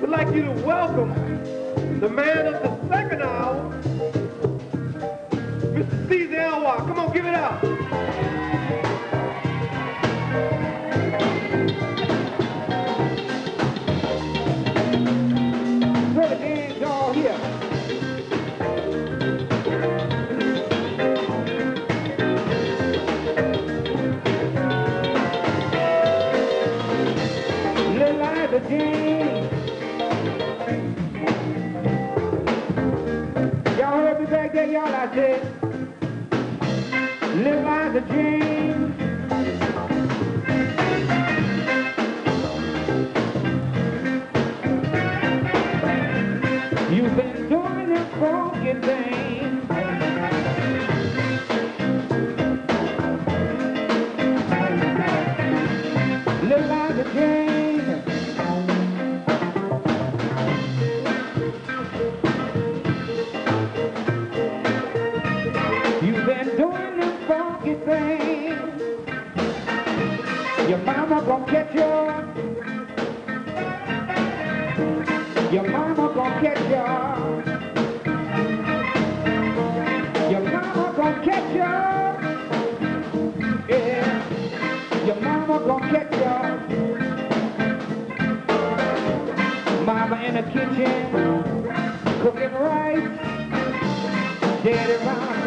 We'd like you to welcome the man of the second hour, Mr. Ceasar Elloie. Come on, give it up. Little. Y'all I said. Little Liza Jean. You've been doing this funky thing. Your mama gonna catch you. Your mama gonna catch ya. Your mama gonna catch ya. Yeah. Your mama gonna catch ya. Mama in the kitchen, cooking rice. Daddy round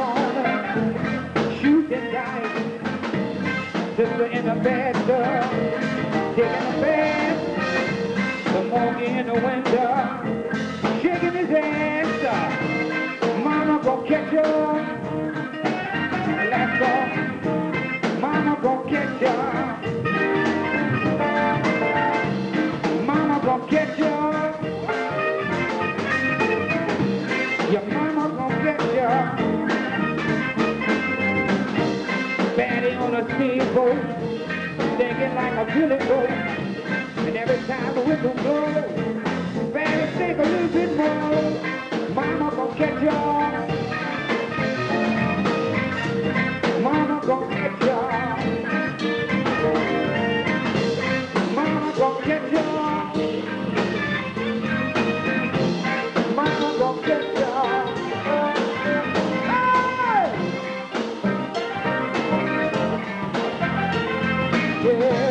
steamboat, singing like a bullet goat. And every time the whistle blows, daddy take a little bit more. Mama gonna catch y'all. yeah.